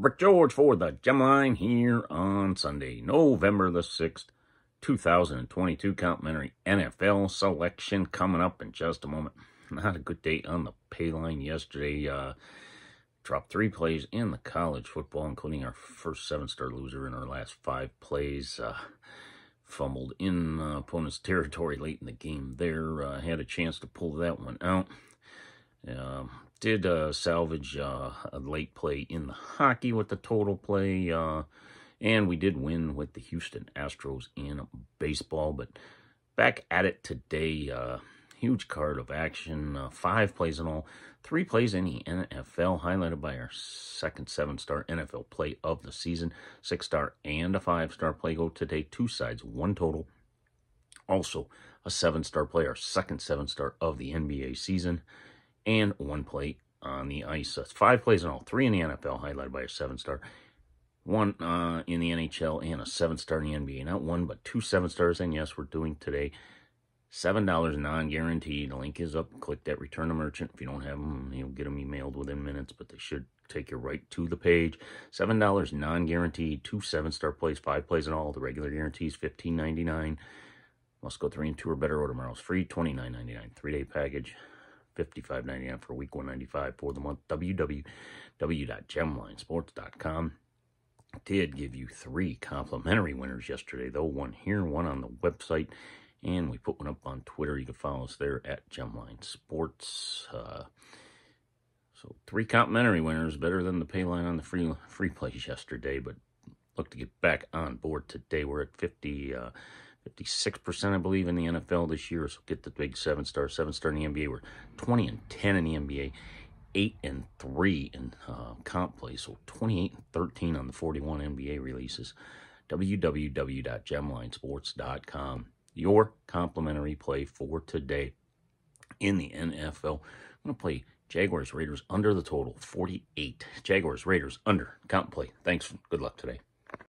Rick George for the Gemline here on Sunday, November the 6th, 2022. Complimentary NFL selection coming up in just a moment. Not a good day on the pay line yesterday. Uh, dropped three plays in the college football, including our first seven-star loser in our last five plays. Uh, fumbled in uh, opponent's territory late in the game there. Uh, had a chance to pull that one out. Um, did uh, salvage uh, a late play in the hockey with the total play. Uh, and we did win with the Houston Astros in baseball. But back at it today. Uh, huge card of action. Uh, five plays in all. Three plays in the NFL, highlighted by our second seven-star NFL play of the season. Six-star and a five-star play go today. Two sides, one total. Also, a seven-star play, our second seven-star of the NBA season and one play on the ice. That's five plays in all, three in the NFL, highlighted by a seven-star, one uh, in the NHL, and a seven-star in the NBA. Not one, but two seven-stars. And yes, we're doing today $7 non-guaranteed. The link is up. Click that return to merchant. If you don't have them, you'll get them emailed within minutes, but they should take you right to the page. $7 non-guaranteed. Two seven-star plays, five plays in all. The regular guarantees $15.99. Must go three and two or better. Order tomorrow's free. $29.99. Three-day package. $55.99 for week 195 for the month. www.gemlinesports.com. Did give you three complimentary winners yesterday, though. One here, one on the website. And we put one up on Twitter. You can follow us there at Gemline Sports. Uh, so three complimentary winners, better than the pay line on the free free plays yesterday. But look to get back on board today. We're at 50... Uh, 56%, I believe, in the NFL this year. So get the big seven star, seven star in the NBA. We're 20 and 10 in the NBA, 8 and 3 in uh, comp play. So 28 and 13 on the 41 NBA releases. www.gemlinesports.com. Your complimentary play for today in the NFL. I'm going to play Jaguars Raiders under the total 48. Jaguars Raiders under. comp play. Thanks. Good luck today.